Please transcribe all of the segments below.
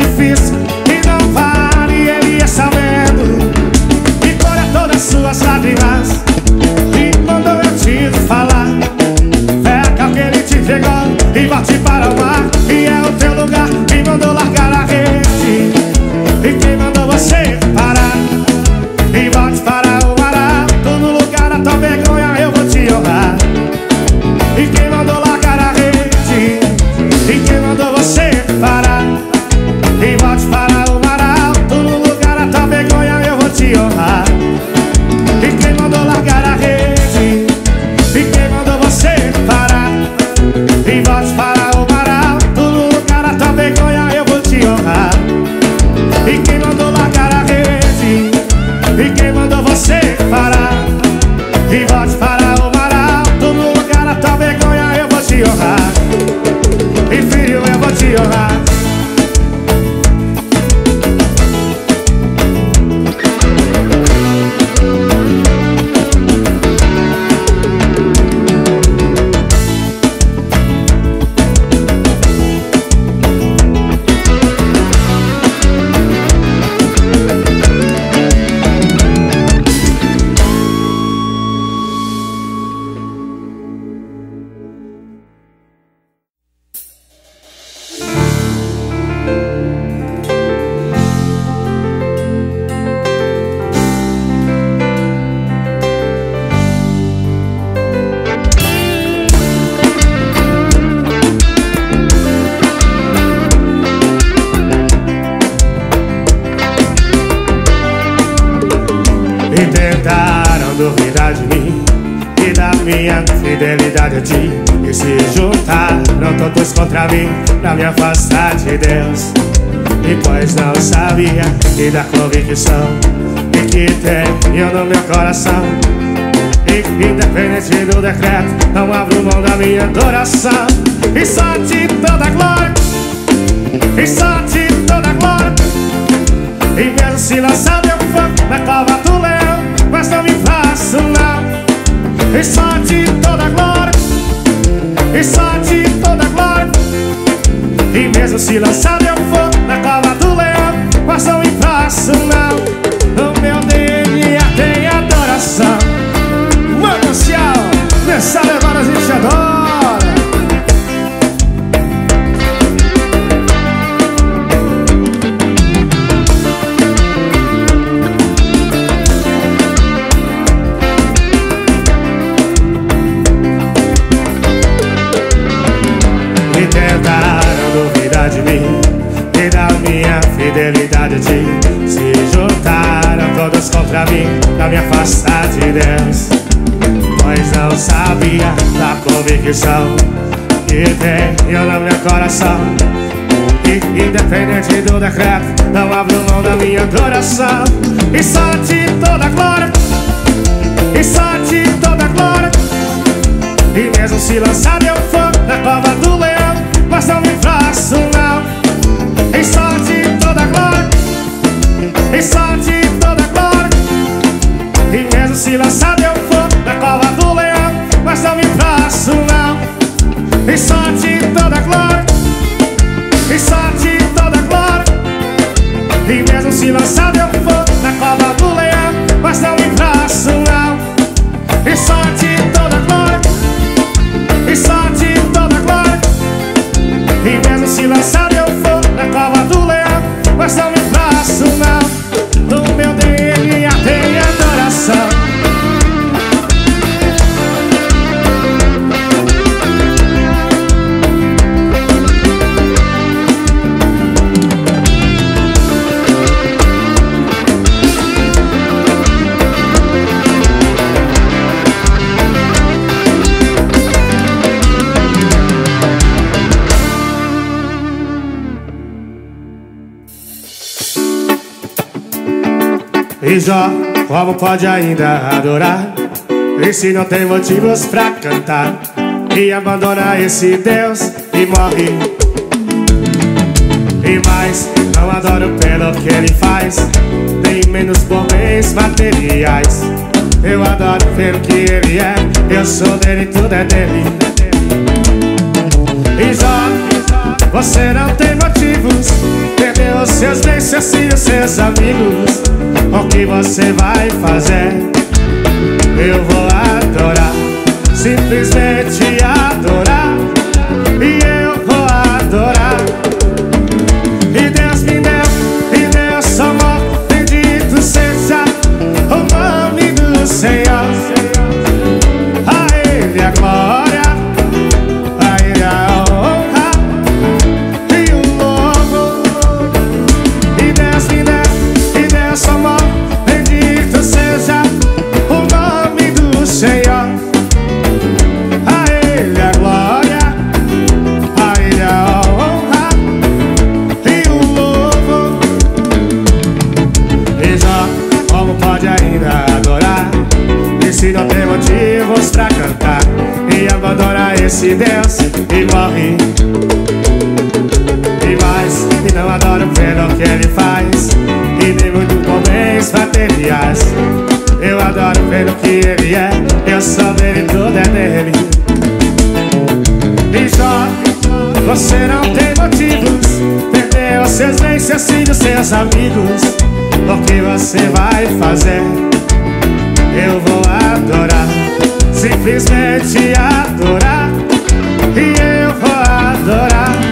difícil. adoração. E só te toda glória. E só te toda glória. E mesmo se lançar meu fogo na cova do leão. Mas não me faço não E só te toda glória. E só te toda glória. E mesmo se lançar meu fogo na cova do leão. Mas não me faço não contra mim Pra me afastar de Deus. Pois não sabia da convicção Que tenho no meu coração. E independente do decreto Não abro mão da minha adoração. E só te toda glória E só te toda glória. E mesmo se lançar eu for na cova do leão Mas não me E Jó, como pode ainda adorar? E se não tem motivos pra cantar? E abandona esse Deus e morre E mais, não adoro pelo que ele faz Nem menos bens materiais Eu adoro pelo que ele é Eu sou dele, tudo é dele E Jó, você não tem motivos. Perdeu os seus bens, seus seus amigos. O que você vai fazer? Eu vou adorar. Simplesmente adorar Deus e morre. E mais, e não adoro pelo que ele faz. E nem muito com bens materiais. Eu adoro pelo que ele é. Eu sou dele, tudo é dele. E só você não tem motivos. Perdeu seus bens, seus filhos, seus amigos. O que você vai fazer? Eu vou adorar. Simplesmente adorar E eu vou adorar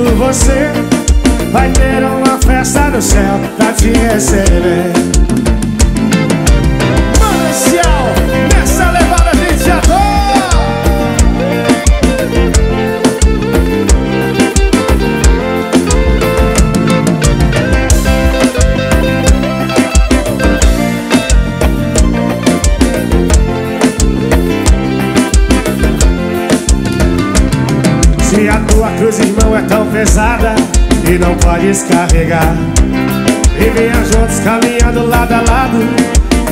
por você. Vai ter uma festa no céu pra te receber E não podes carregar. E venha juntos caminhando lado a lado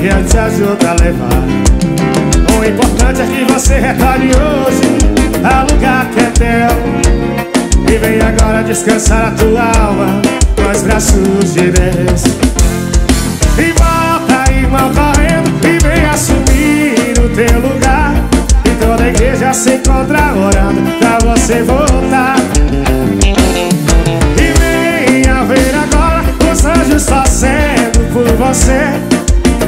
E eu te ajudo a levar. O importante é que você retorne hoje Ao lugar que é teu. E vem agora descansar a tua alma Nos braços de Deus E volta, irmão, correndo E vem assumir o teu lugar. E toda a igreja se encontra orando Pra você voltar torcendo por você.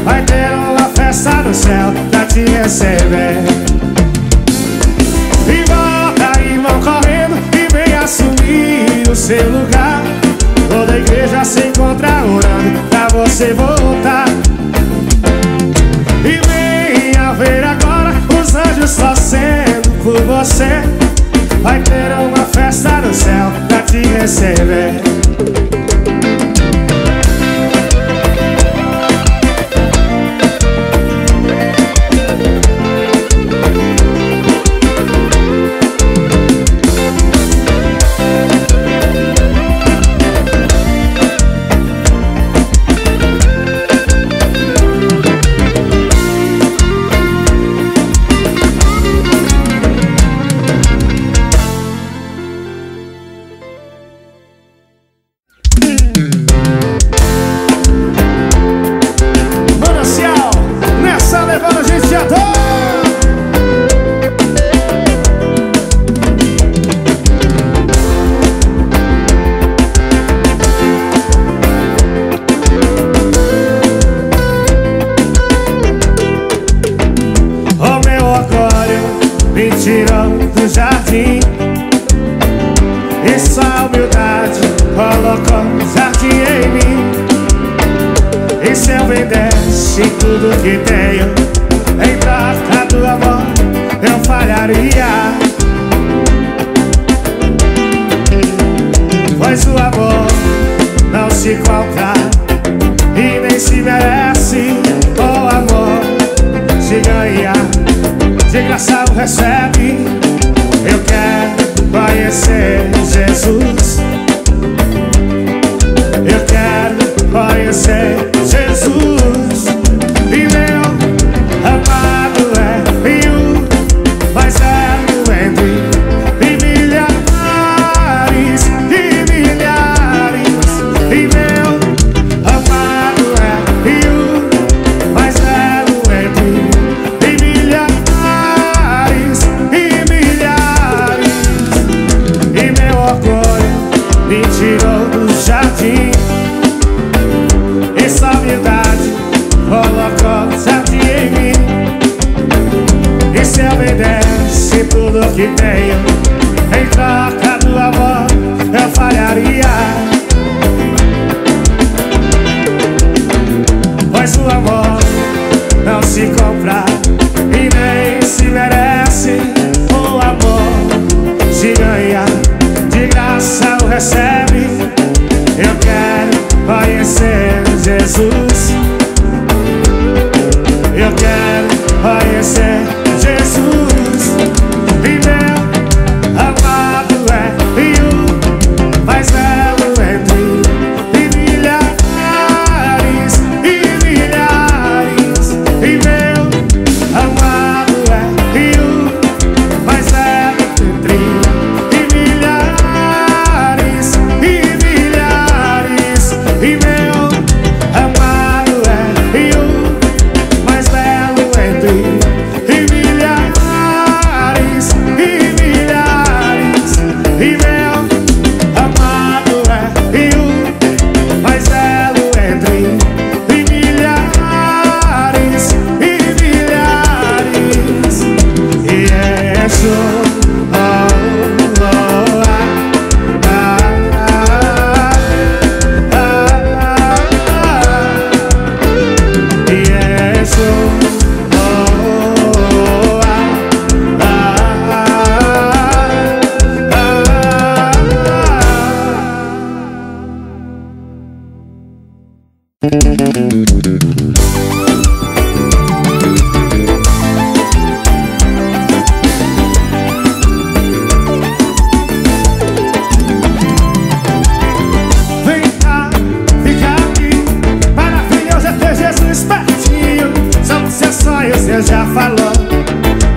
Vai ter uma festa no céu Pra te receber. E volta, irmão, correndo E vem assumir o seu lugar. Toda a igreja se encontra orando Pra você voltar. E venha ver agora Os anjos torcendo por você. Vai ter uma festa no céu Pra te receber vendesse tudo que tenho Em troca do amor eu falharia. Pois o amor não se compra E nem se merece. O amor se ganha De graça o recebe. Eu quero conhecer Jesus. Eu quero conhecer Jesus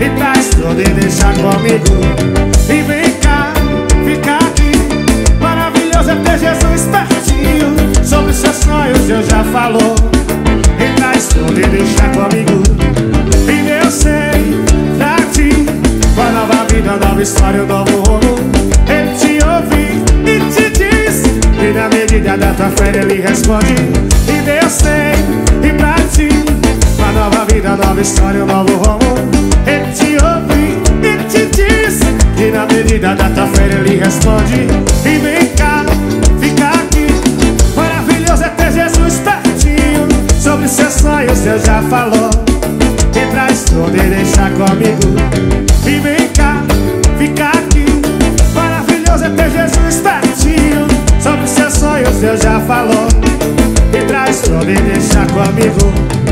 E traz tudo e deixa comigo. E vem cá, fica aqui. Maravilhoso é ter Jesus pertinho. Sobre seus sonhos eu já falou. E traz tudo e deixa comigo. E eu sei, pra ti. Uma nova vida, nova história, um novo rumo. Ele te ouve e te diz E na medida da tua fé ele responde. E Deus sei, e pra ti nova vida, nova história, um novo rumo. Ele te ouve e te diz E na medida da tua fé ele responde. E vem cá, fica aqui. Maravilhoso é ter Jesus pertinho. Sobre seus sonhos Deus já falou. E traz tudo e deixa comigo. E vem cá, fica aqui. Maravilhoso é ter Jesus pertinho. Sobre seus sonhos Deus já falou. E traz tudo e deixa comigo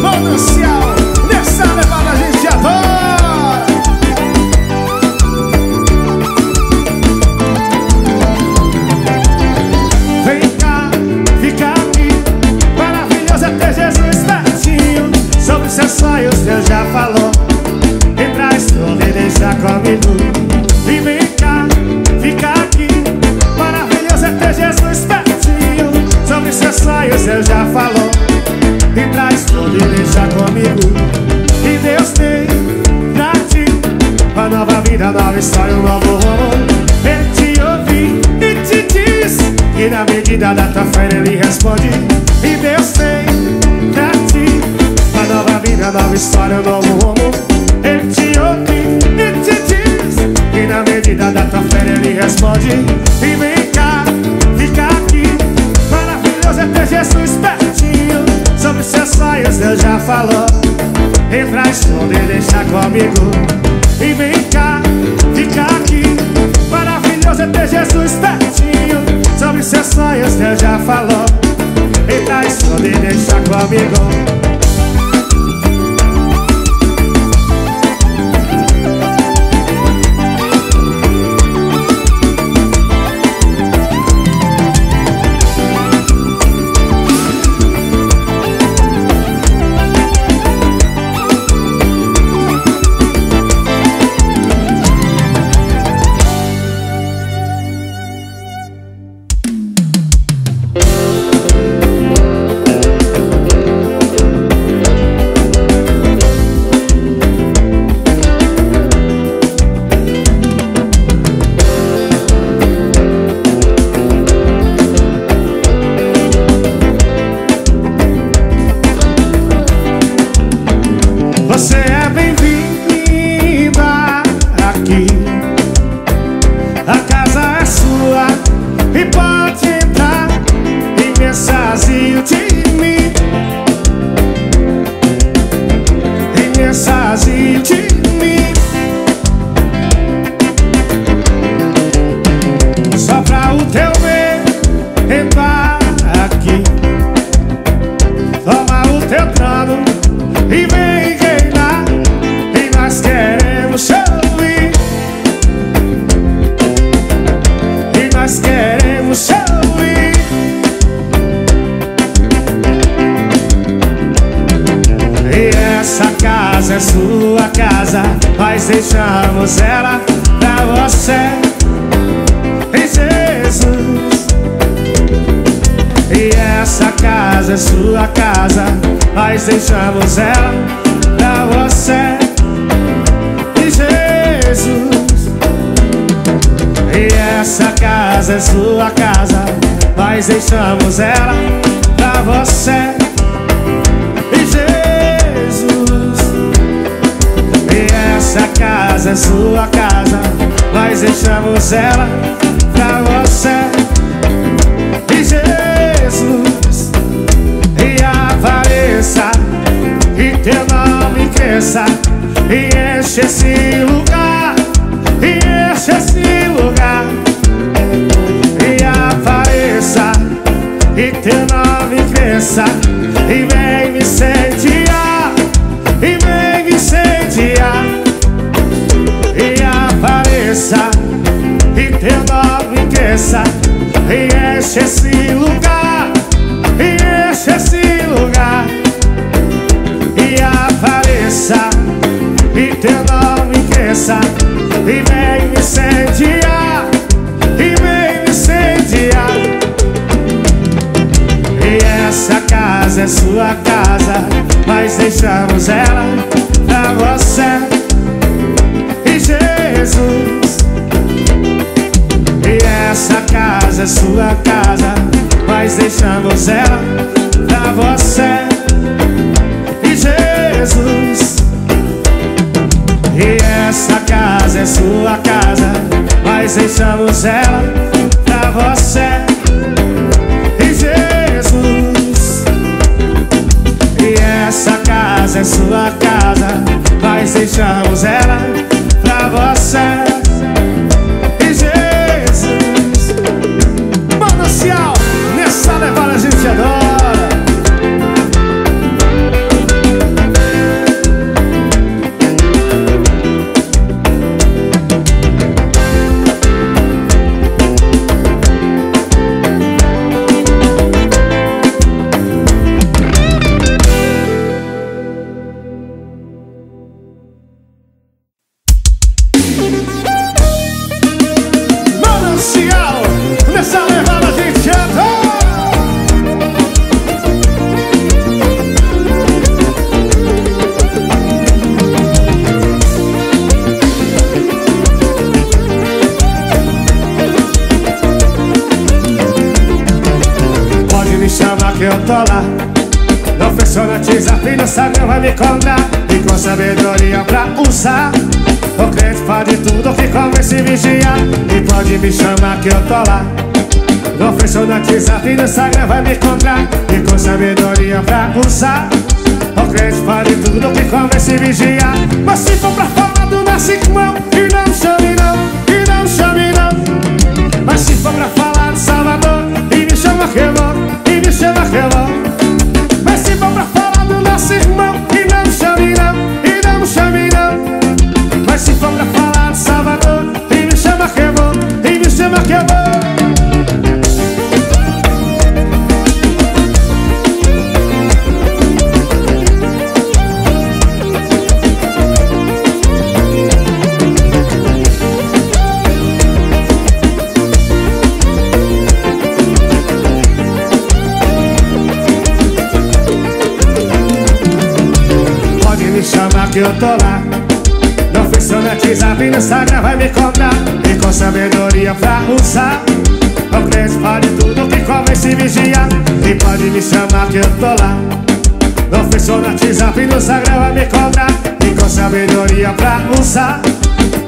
Manancial, nessa levada a gente adora deixamos ela pra você Em Jesus. E essa casa é sua casa Nós deixamos ela pra você E Jesus. E essa casa é sua casa Nós deixamos ela pra você essa casa é sua casa Nós deixamos ela pra você. E Jesus e apareça e teu nome cresça e enche esse lugar e enche esse lugar. E apareça e teu nome cresça enche esse lugar enche esse lugar. E apareça e teu nome cresça. E vem me incendiar E vem me incendiar. E essa casa é sua casa Mas deixamos ela pra você. E Jesus. E essa casa é sua casa Mas deixamos ela pra você E Jesus. E essa casa é sua casa Mas deixamos ela pra você E Jesus. E essa casa é sua casa Mas deixamos tudo que convence e vigiar E pode me chamar que eu tô lá. Não funciona desafio no Instagram vai me encontrar. E com sabedoria pra usar. O crente pode tudo que convence e vigiar Mas se for pra falar do irmão E não chame não, e não chame não. Mas se for pra falar do Salvador E me chama que eu vou, que eu tô lá. Não funciona WhatsApp no Instagram vai me encontrar E com sabedoria pra usar. Não crente pode tudo que convence e vigia. E pode me chamar que eu tô lá. Não funciona WhatsApp no Instagram vai me encontrar E com sabedoria pra usar.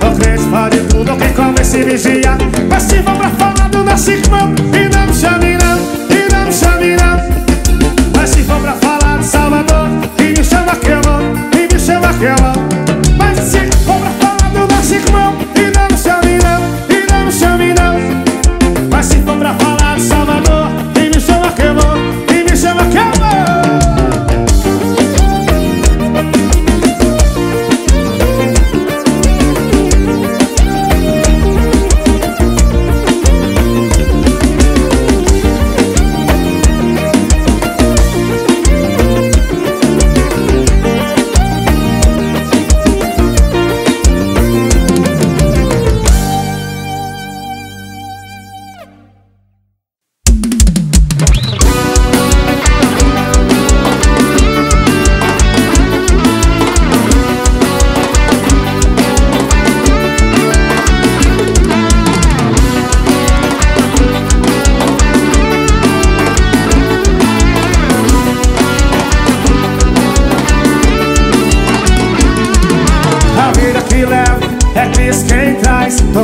Não crente pode tudo que convence e vigia. Mas se for pra falar do nosso irmão E não me chame não, e não me chame não. Mas se for pra falar de Salvador E me chama que eu vou, e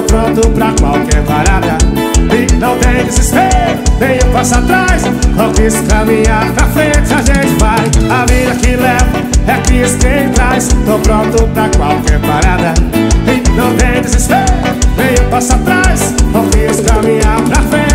pronto pra qualquer parada. E não tem desespero, nem eu passo atrás. Com Cristo caminhar pra frente a gente vai. A vida que levo é Cristo quem traz Tô pronto pra qualquer parada. E não tem desespero, nem eu passo atrás. Com Cristo caminhar pra frente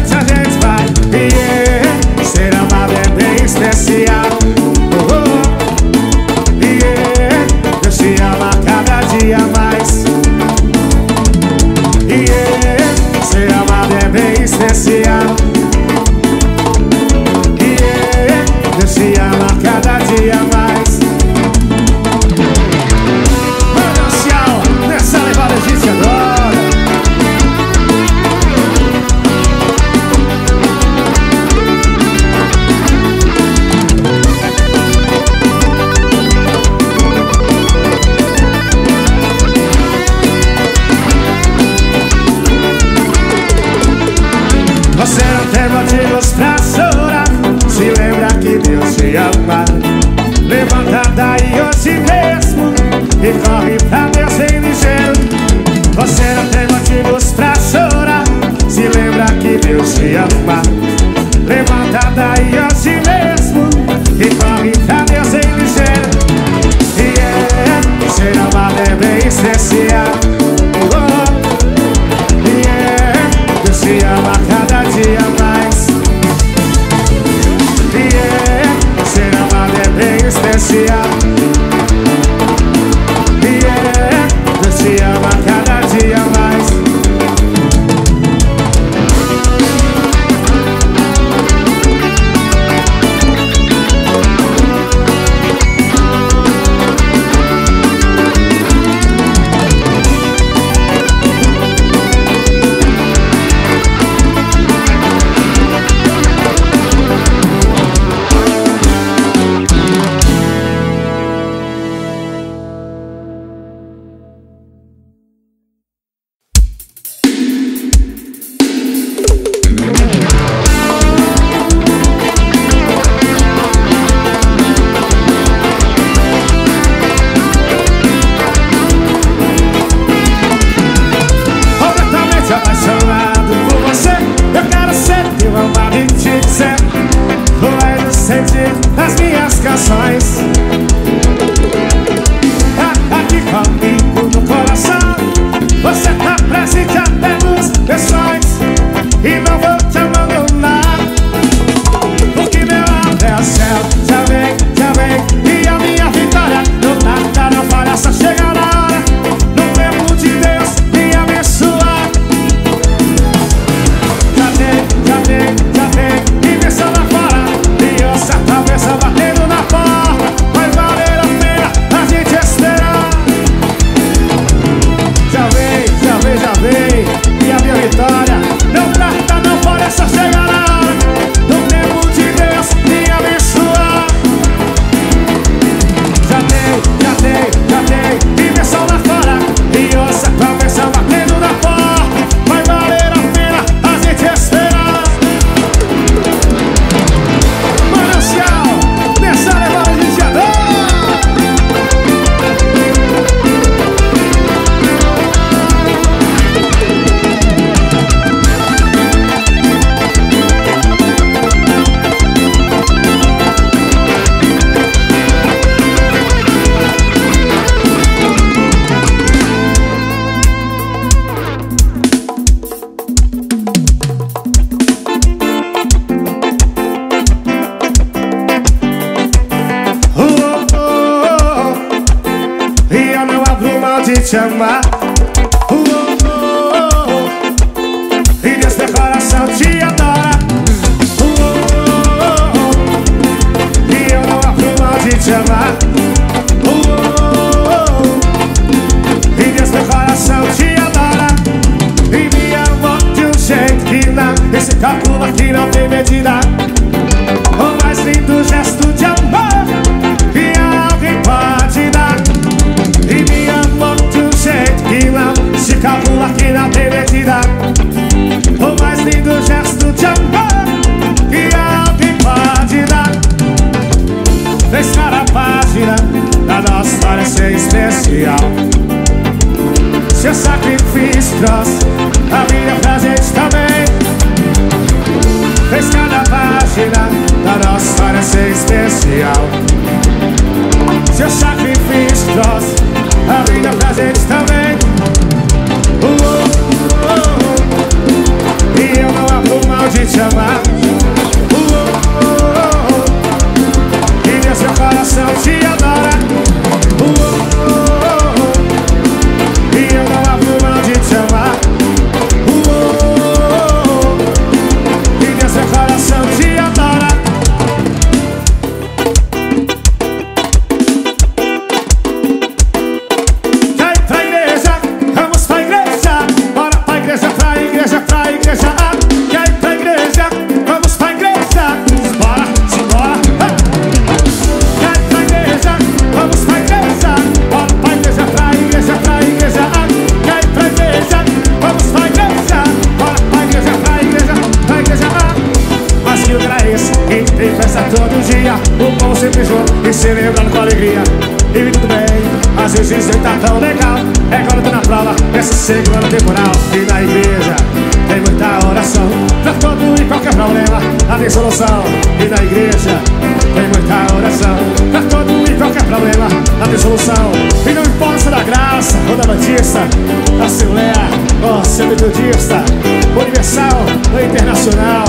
canal.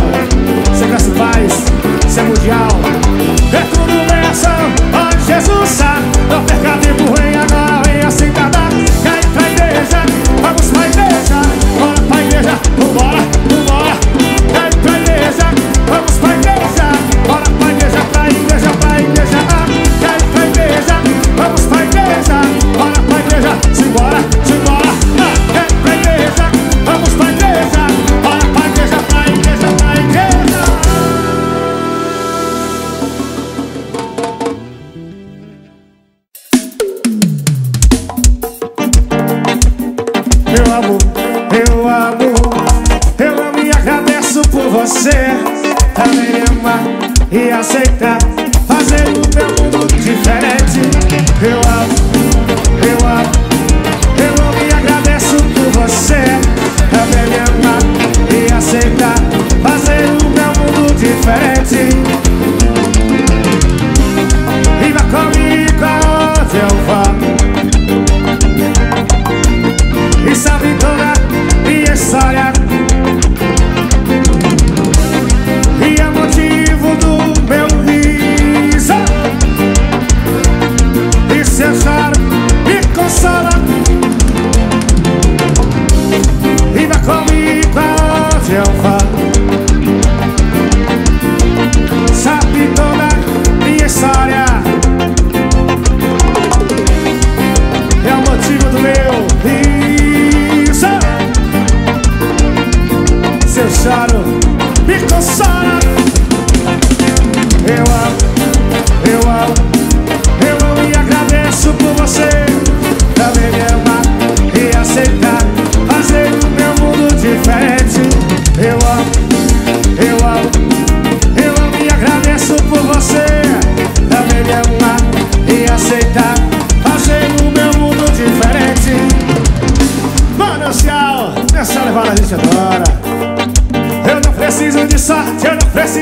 Você gosta paz?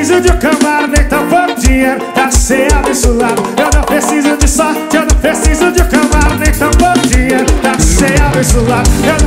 preciso de um camaro, nem tampouco dinheiro Pra ser abençoado. Eu não preciso de sorte, eu não preciso de um camaro Nem tampouco dinheiro pra ser abençoado. Eu